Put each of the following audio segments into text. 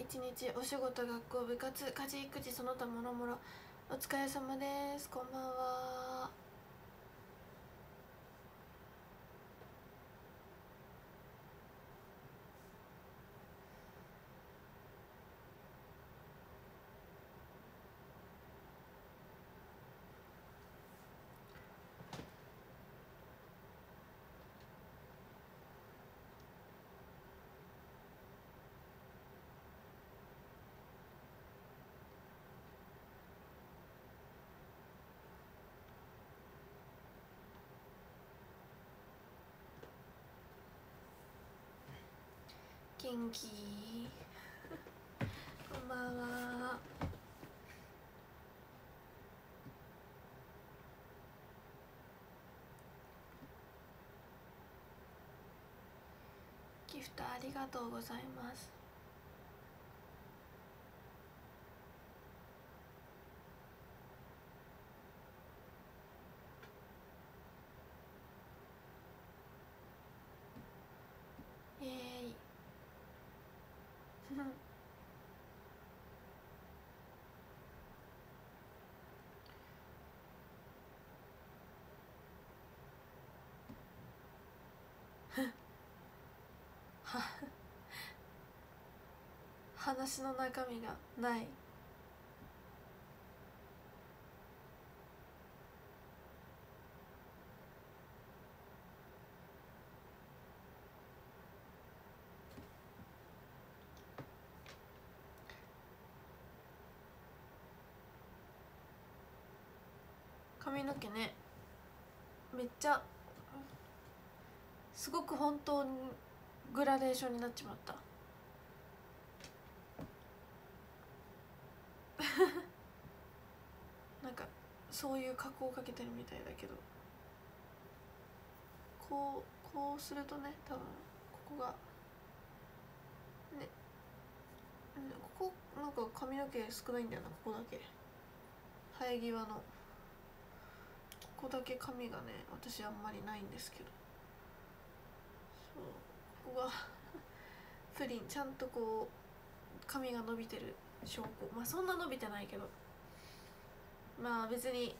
一日お仕事学校部活家事育児その他もろもろお疲れ様です。こんばんは。元気？こんばんは。ギフトありがとうございますイエーイは 話の中身がない。髪の毛ね。めっちゃすごく本当にグラデーションになっちまった。なんかそういう加工をかけてるみたいだけど。こうこうするとね多分ここがねここなんか髪の毛少ないんだよなここだけ。生え際の。ここだけ髪がね私あんまりないんですけど。そう。ここがプリンちゃんとこう髪が伸びてる証拠。まあそんな伸びてないけど。まあ別に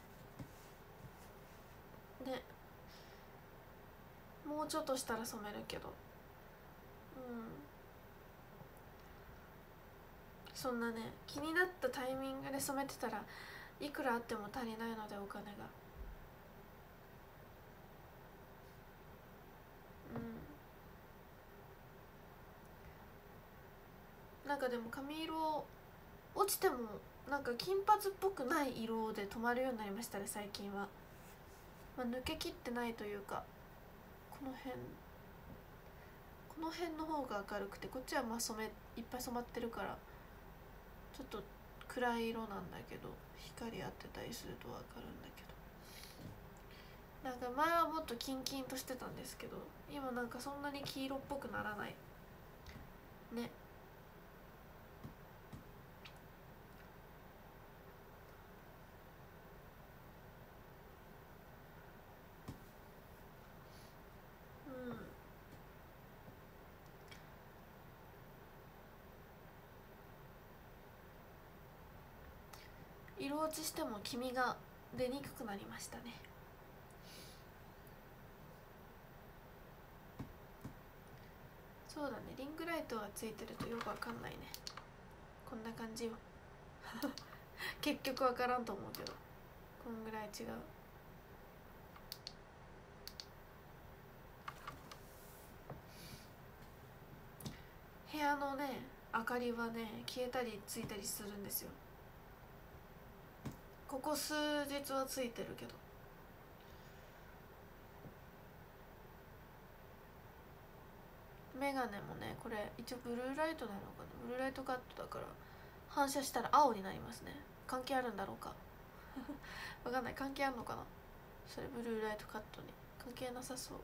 ね。もうちょっとしたら染めるけど。うん。そんなね気になったタイミングで染めてたらいくらあっても足りないのでお金が。なんかでも髪色落ちてもなんか金髪っぽくない色で止まるようになりましたね最近は、まあ、抜けきってないというかこの辺この辺の方が明るくてこっちはまあ染めいっぱい染まってるからちょっと暗い色なんだけど光当てたりすると分かるんだけど。なんか前はもっとキンキンとしてたんですけど今なんかそんなに黄色っぽくならない。ねうん色落ちしても黄身が出にくくなりましたね。そうだね。リングライトがついてるとよくわかんないね。こんな感じよ 結局わからんと思うけど。こんぐらい違う。部屋のね明かりはね消えたりついたりするんですよ。ここ数日はついてるけど。メガネもねこれ一応ブルーライトなのかな？ブルーライトカットだから反射したら青になりますね。関係あるんだろうか？わかんない。関係あるのかな？それブルーライトカットに。関係なさそう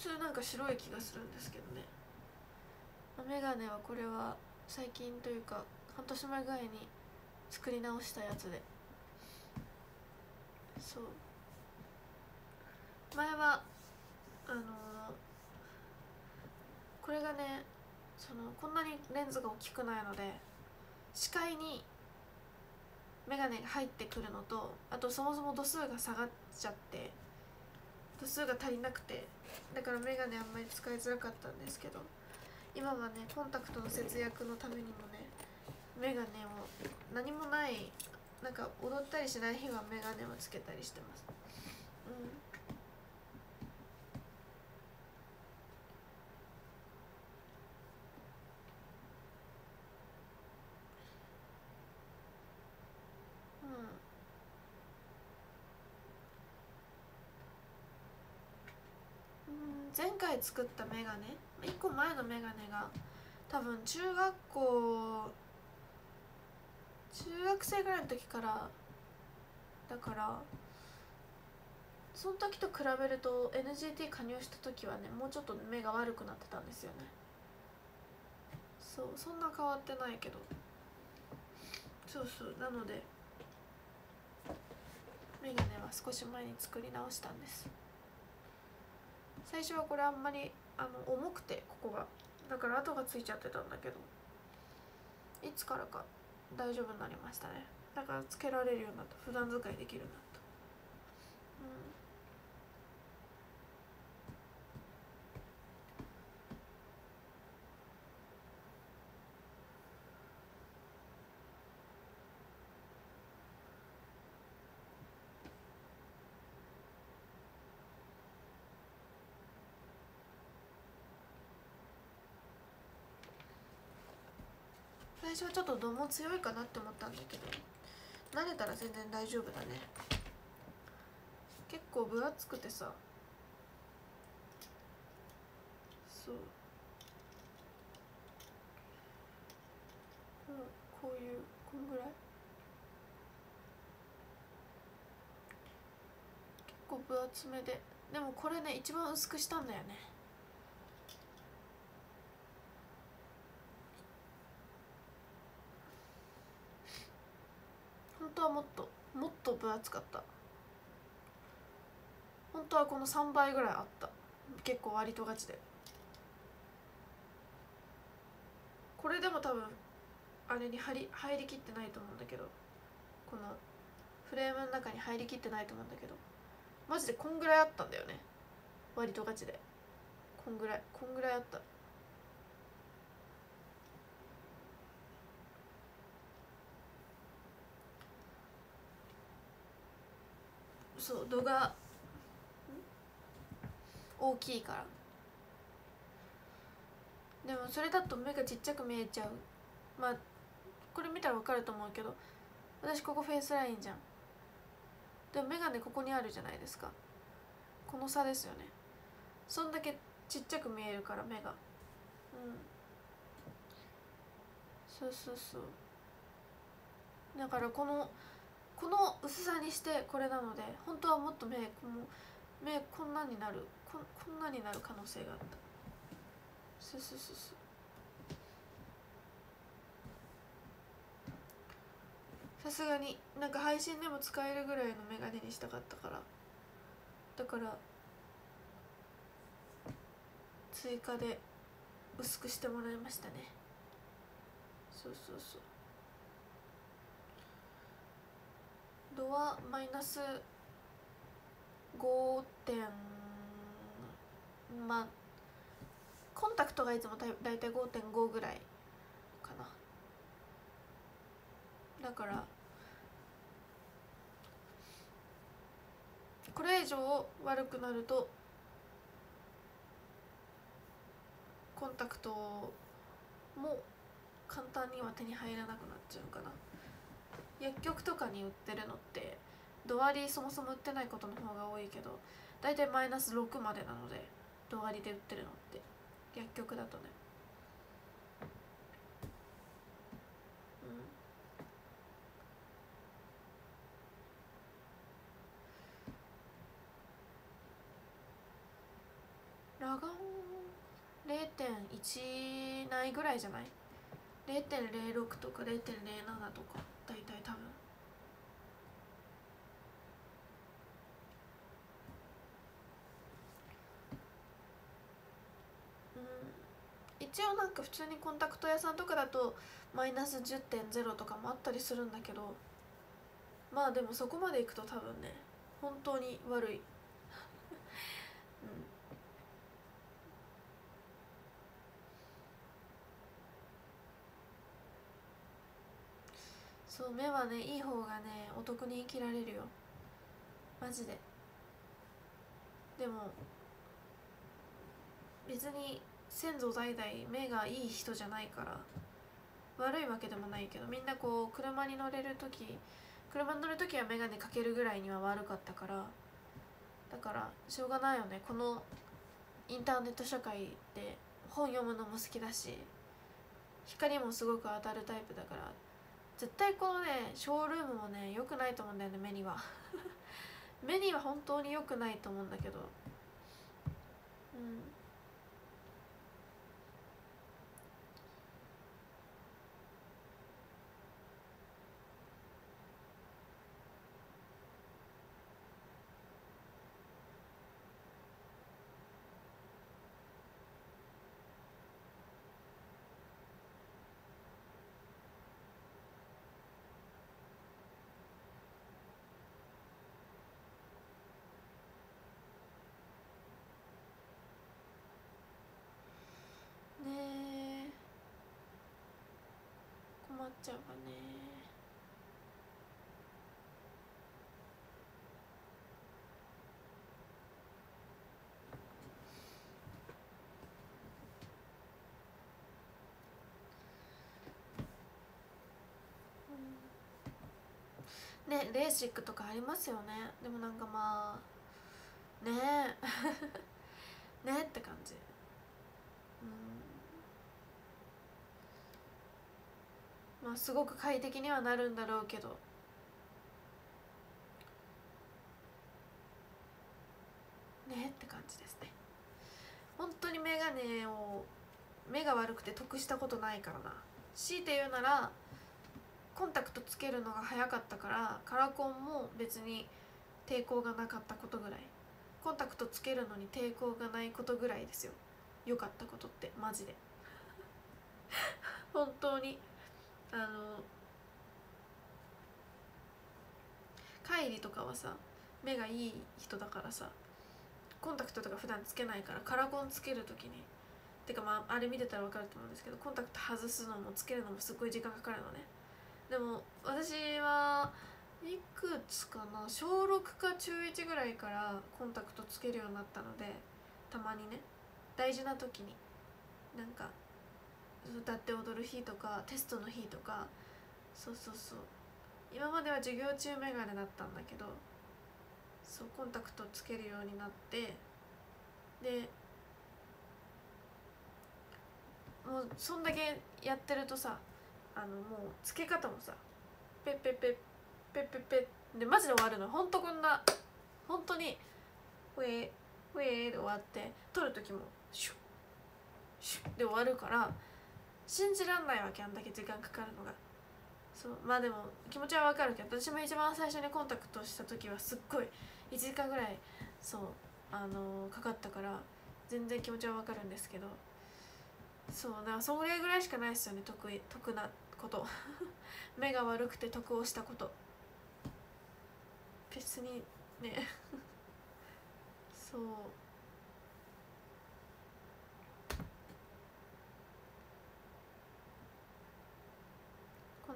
通なんか白い気がするんですけどね。メガネはこれは最近というか半年前ぐらいに作り直したやつで。そう。前はあのこれがねそのこんなにレンズが大きくないので視界に眼鏡が入ってくるのとあとそもそも度数が下がっちゃって度数が足りなくて。だから眼鏡あんまり使いづらかったんですけど。今はねコンタクトの節約のためにもね眼鏡を何もないなんか踊ったりしない日は眼鏡をつけたりしてます。うん。前回作ったメガネ1個前のメガネが多分中学校中学生ぐらいの時からだからその時と比べると NGT 加入した時はねもうちょっと目が悪くなってたんですよね。そうそんな変わってないけど。そうそうなのでメガネは少し前に作り直したんです。最初はこれあんまりあの重くてここが。だから跡がついちゃってたんだけど。いつからか大丈夫になりましたね。だからつけられるようになった。普段使いできるようになった。うん。最初はちょっと度も強いかなって思ったんだけど慣れたら全然大丈夫だね。結構分厚くてさそう。こうこういうこんぐらい？結構分厚めで。でもこれね一番薄くしたんだよね。当はもっともっと分厚かった。本当はこの3倍ぐらいあった。結構割とガチで。これでも多分あれに入り入りきってないと思うんだけど。このフレームの中に入りきってないと思うんだけど。マジでこんぐらいあったんだよね。割とガチで。こんぐらいこんぐらいあった。そう度が大きいから。でもそれだと目がちっちゃく見えちゃう。まあこれ見たら分かると思うけど私ここフェイスラインじゃん。でも眼鏡ここにあるじゃないですか。この差ですよね。そんだけちっちゃく見えるから目が。うん。そうそうそう。だからこのこの薄さにしてこれなので本当はもっと目この目こんなになるここんなになる可能性があった。そうそうそうさすがになんか配信でも使えるぐらいのメガネにしたかったから。だから追加で薄くしてもらいましたね。そうそうそう。度はマイナス5点まあコンタクトがいつもだいたい5.5ぐらいかな。だからこれ以上悪くなるとコンタクトも簡単には手に入らなくなっちゃうかな。薬局とかに売ってるのってド割りそもそも売ってないことの方が多いけど大体マイナス6までなのでド割りで売ってるのって薬局だとね。うん。裸眼0.1ないぐらいじゃない？0.06とか0.07とか大体多分。うん。一応なんか普通にコンタクト屋さんとかだとマイナス10.0とかもあったりするんだけどまあでもそこまでいくと多分ね本当に悪い。そう目はねいい方がねお得に生きられるよ。マジで。でも別に先祖代々目がいい人じゃないから悪いわけでもないけどみんなこう車に乗れる時車に乗る時は眼鏡かけるぐらいには悪かったからだからしょうがないよね。このインターネット社会で本読むのも好きだし光もすごく当たるタイプだから絶対このねショールームもね良くないと思うんだよね目には。目には本当に良くないと思うんだけど。うん。ちゃうわね。ねレーシックとかありますよね。でもなんかまあね。え ねって感じ。うん。まあすごく快適にはなるんだろうけど。ねって感じですね。本当に眼鏡を目が悪くて得したことないからな。強いて言うならコンタクトつけるのが早かったからカラコンも別に抵抗がなかったことぐらい。コンタクトつけるのに抵抗がないことぐらいですよ。良かったことってマジで本当にあの帰りとかはさ目がいい人だからさコンタクトとか普段つけないからカラコンつける時にてかまああれ見てたら分かると思うんですけどコンタクト外すのもつけるのもすごい時間かかるのね。でも私はいくつかな小6か中1ぐらいからコンタクトつけるようになったのでたまにね大事な時になんか歌って踊る日とかテストの日とかそうそうそう。今までは授業中メガネだったんだけどそうコンタクトつけるようになってでもうそんだけやってるとさあのもうつけ方もさペッペッペッペッペッペッでマジで終わるの。ほんとこんな本当にウェーウェーで終わって撮る時もシュッシュッで終わるから信じらんないわけあんだけ時間かかるのが。そうまあでも気持ちはわかるけど私も一番最初にコンタクトした時はすっごい1時間ぐらいそうあのー、かかったから全然気持ちはわかるんですけどそうだからそれぐらいしかないですよね得意得なこと。目が悪くて得をしたこと。別にね。そう。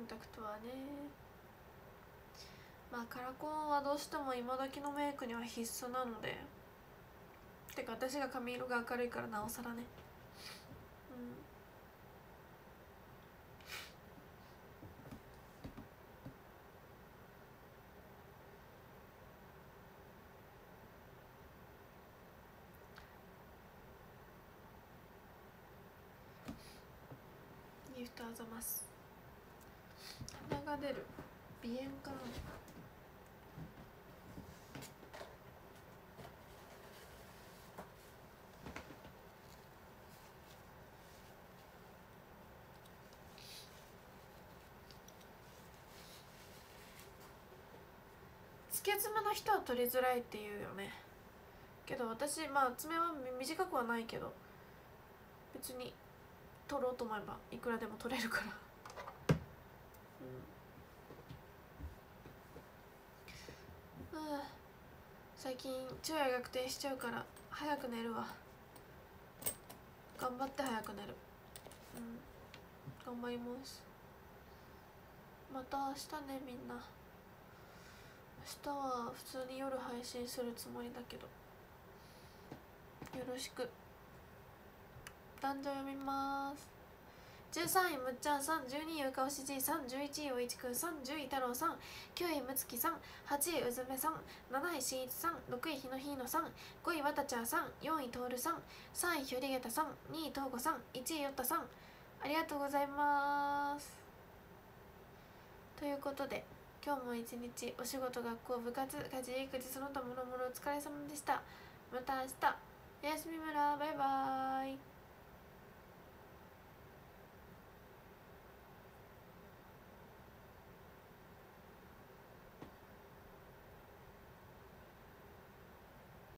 ンタクトはね。まあカラコンはどうしても今時のメイクには必須なので。てか私が髪色が明るいからなおさらねギフトあざます鼻が出る鼻炎かなつけ爪の人は取りづらいっていうよね。けど私まあ爪は短くはないけど別に取ろうと思えばいくらでも取れるから。うん、うん、最近昼夜逆転しちゃうから早く寝るわ。頑張って早く寝る。うん。頑張ります。また明日ねみんな。明日は普通に夜配信するつもりだけど。よろしく。男女読みます。13位むっちゃんさん12位ゆかおしじいさん11位おいちくんさん10位太郎さん9位むつきさん8位うずめさん7位しんいちさん6位ひのひのさん5位わたちゃんさん4位とおるさん3位ひゅりげたさん2位とうごさん1位よったさん。ありがとうございます。ということで。今日も一日お仕事学校部活家事育児その他もろもろお疲れ様でした。また明日。おやすみ村。バイバーイ。